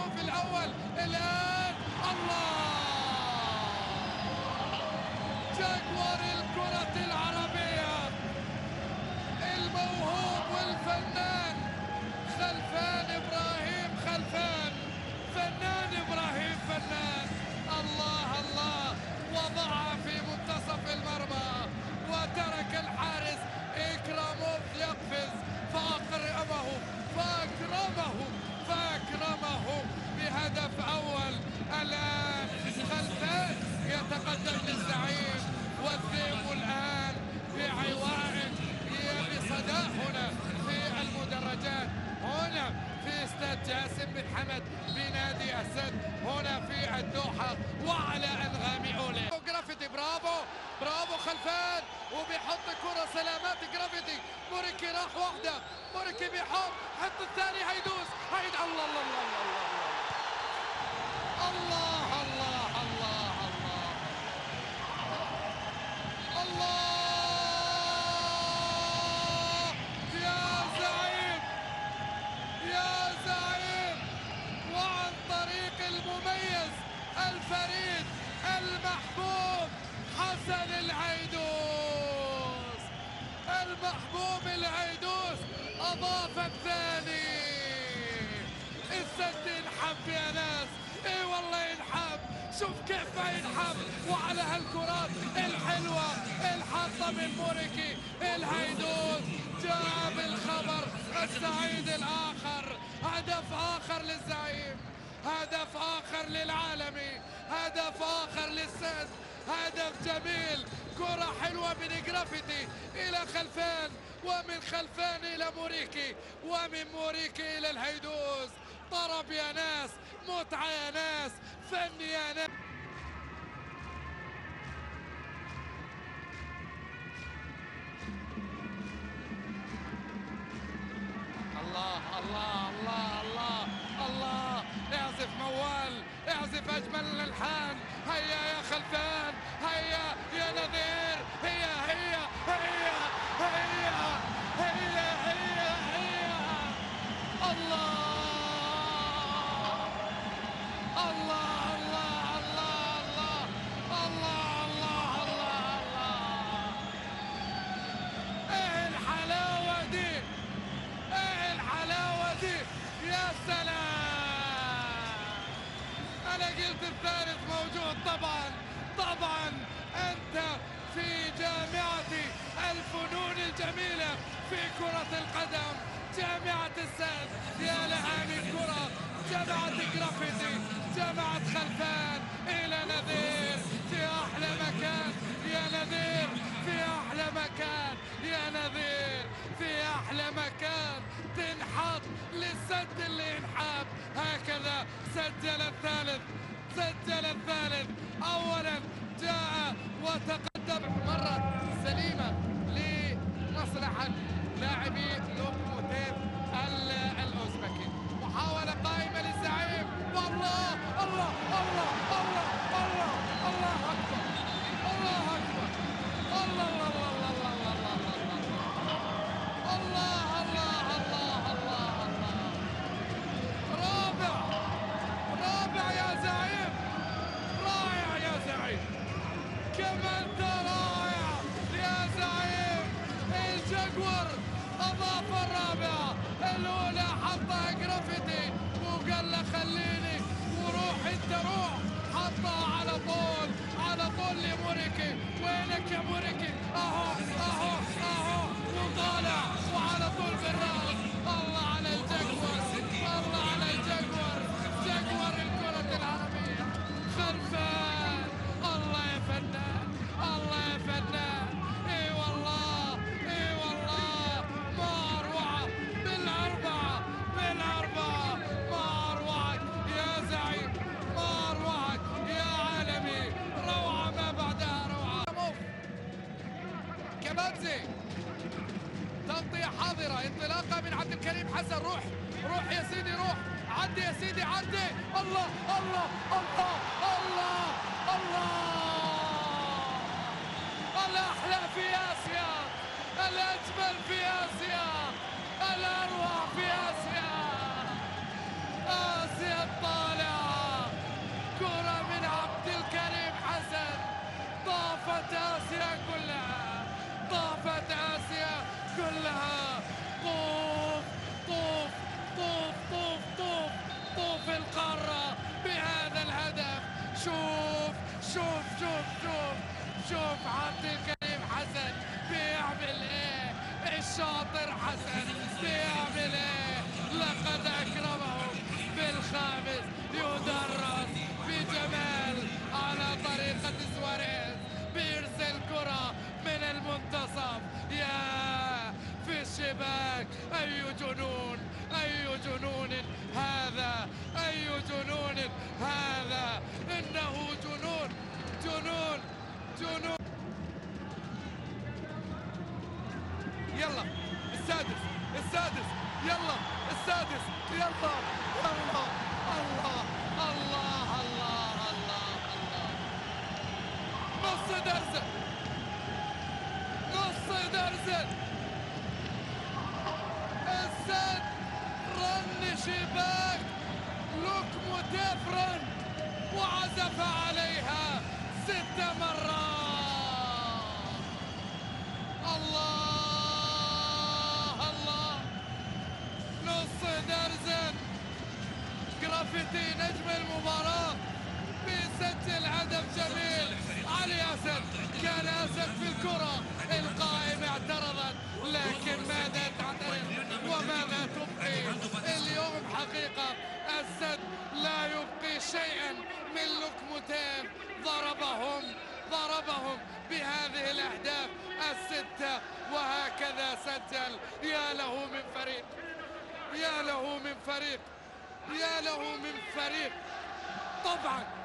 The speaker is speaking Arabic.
نشوف الأول الان الله. جاكوار الكرة العربية. الموهوب والفنان جاسم بن حمد بنادي السد هنا في الدوحة وعلى أنغام أولي. جرافيتي برافو برافو خلفان. وبيحط كرة سلامات جرافيتي. موريكي راح واحدة. موريكي بيحط حط الثاني هيدوس. هيد الله الله الله الله الله. الله الله الله الله الله يا زعيم يا زعيم وعن طريق المميز الفريد المحبوب حسن العيدوس. المحبوب العيدوس أضاف الثاني. السد ينحب يا ناس. إي والله ينحب. شوف كيف ينحب. وعلى هالكرات الحلوة الحاطة من موريكي. الهيدوس جاء بالخبر السعيد الآخر. هدف آخر للزعيم هدف آخر للعالمي هدف آخر للسد هدف جميل كرة حلوة من جرافيتي إلى خلفان ومن خلفان إلى موريكي ومن موريكي إلى الهيدوس طرب يا ناس متعة يا ناس فن يا ناس. الله الله الله الله. اعزف موال اعزف أجمل الألحان. هيا يا خلفان هيا يا نذير هيا هيا هيا هيا هيا. الفنون الجميلة في كرة القدم. جامعة السد يا لها من كرة جمعت جرافيتي جمعت خلفان. إلى نذير في أحلى مكان. يا نذير في أحلى مكان. يا نذير في أحلى مكان. تنحط للسد اللي ينحب. هكذا سجل الثالث سجل الثالث. اولا جاء وتقدم مرة لمصلحة لاعبي لوكوموتيف الأوزبكي. محاولة حطها جرافيتي وقال له خليني وروح أنت روح. حطها على طول على طول لموريكي وينك يا موريكي؟ أهو أهو أهو. وطالع. كمانزي تغطية حاضرة انطلاقة من عبد الكريم حسن. روح روح يا سيدي روح. عدي يا سيدي عدي. الله الله الله الله الله. الأحلى في آسيا الأجمل في آسيا الأروع في آسيا شوف عبد الكريم حسن بيعمل إيه؟ الشاطر حسن بيعمل إيه؟ لقد اكرمهم بالخامس. يلا يلا الله الله الله الله الله نص درزة نص درزة السد رن شباك لوكموتيف رن وعزف عليها ست مرات الله الله نص درزن جرافيتي نجم المباراة بيسجل هدف جميل. علي أسد كان أسد في الكرة. القائم اعترضت لكن ماذا تعترض وماذا تبقي. اليوم حقيقة السد لا يبقي شيئا من لوكوموتيف ضربهم ضربهم بهذه الأهداف الستة. وهكذا سجل. يا له من فريق يا له من فريق. يا له من فريق. طبعا